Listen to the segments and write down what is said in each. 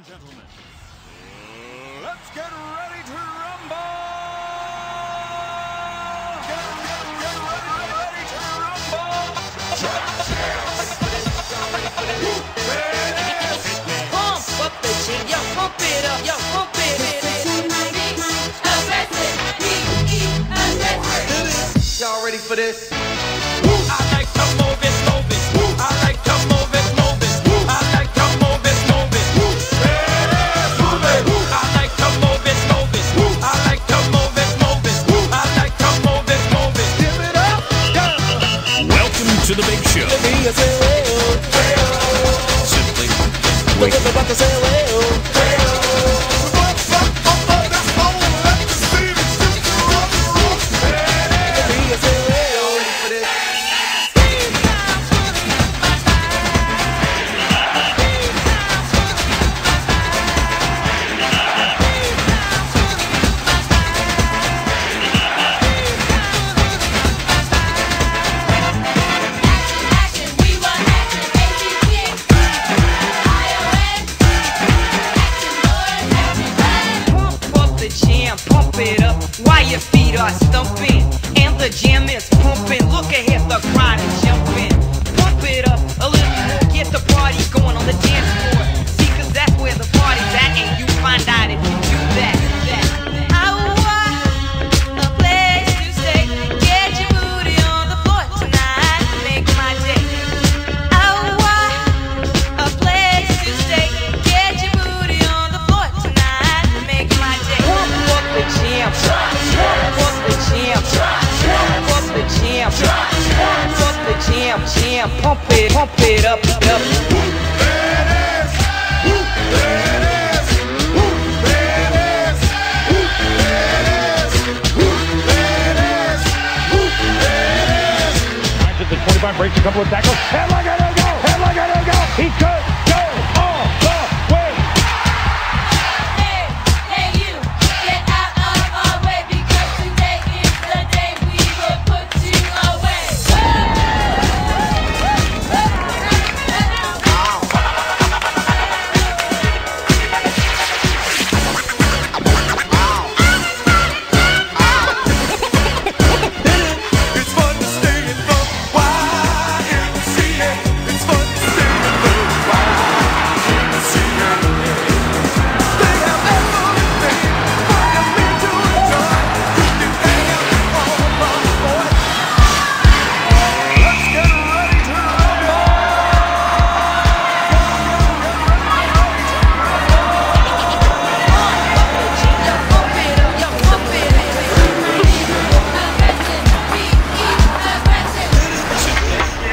and gentlemen, let's get ready to rumble! Get, ready, to rumble! Pump up the yo, pump it up, yo, pump it up. Y'all ready for this? me a sail. Simply. Wait. are thumping and the jam is I'm jam. Pump it, pump it up, up. Breaks a couple of tackles, and look at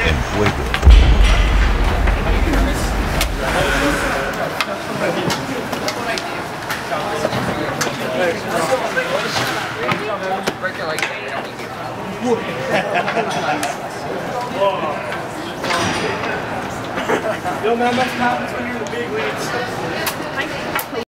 en fuego. You'll know much happens when you're in the big leagues.